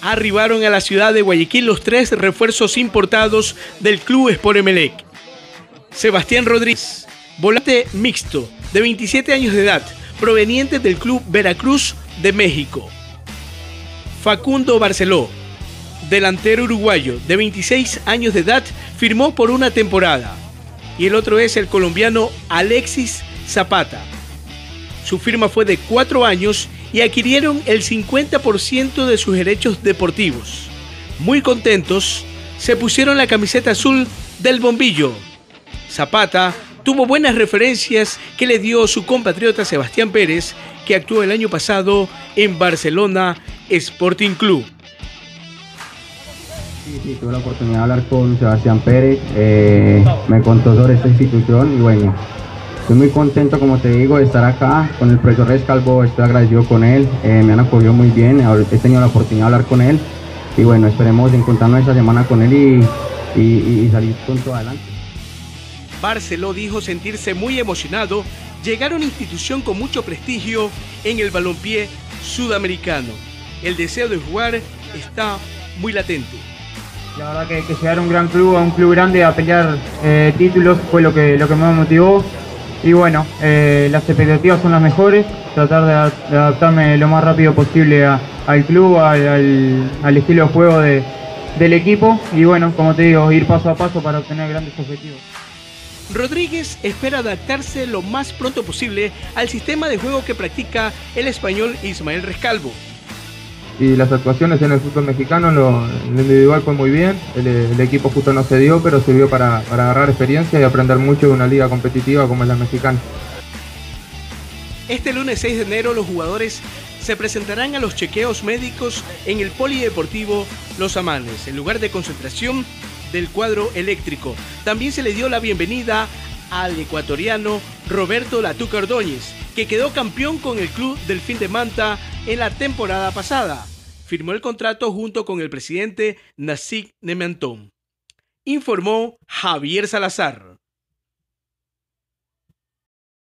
Arribaron a la ciudad de Guayaquil los tres refuerzos importados del club Sport Emelec. Sebastián Rodríguez, volante mixto, de 27 años de edad, proveniente del club Veracruz de México. Facundo Barceló, delantero uruguayo de 26 años de edad, firmó por una temporada. Y el otro es el colombiano Alexis Zapata. Su firma fue de cuatro años y adquirieron el 50% de sus derechos deportivos. Muy contentos, se pusieron la camiseta azul del bombillo. Zapata tuvo buenas referencias que le dio su compatriota Sebastián Pérez, que actuó el año pasado en Barcelona Sporting Club. Sí, sí, tuve la oportunidad de hablar con Sebastián Pérez, eh, me contó sobre esta institución y bueno, estoy muy contento, como te digo, de estar acá con el profesor Rescalvo, estoy agradecido con él, eh, me han acogido muy bien, he tenido la oportunidad de hablar con él y bueno, esperemos encontrarnos esta semana con él y, y, y salir pronto adelante. Barceló dijo sentirse muy emocionado llegar a una institución con mucho prestigio en el balompié sudamericano. El deseo de jugar está muy latente. La verdad que, que llegar a un gran club, a un club grande, a pelear eh, títulos fue lo que, lo que me motivó. Y bueno, eh, las expectativas son las mejores, tratar de, adaptarme lo más rápido posible al club, al, estilo de juego de, del equipo y bueno, como te digo, ir paso a paso para obtener grandes objetivos. Rodríguez espera adaptarse lo más pronto posible al sistema de juego que practica el español Ismael Rescalvo. Y las actuaciones en el fútbol mexicano, lo, el individual fue muy bien, el, el, equipo justo no se dio, pero sirvió para, para agarrar experiencia y aprender mucho de una liga competitiva como es la mexicana. Este lunes 6 de enero los jugadores se presentarán a los chequeos médicos en el Polideportivo Los Amanes, el lugar de concentración del cuadro eléctrico. También se le dio la bienvenida al ecuatoriano Roberto Latuca Ordóñez, que quedó campeón con el club del fin de Manta en la temporada pasada. Firmó el contrato junto con el presidente Nasik Nementón. Informó Javier Salazar.